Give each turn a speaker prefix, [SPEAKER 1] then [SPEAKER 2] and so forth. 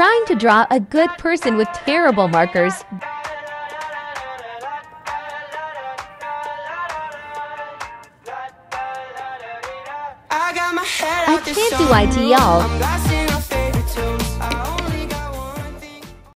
[SPEAKER 1] trying to draw a good person with terrible markers. I can't do IT, y'all.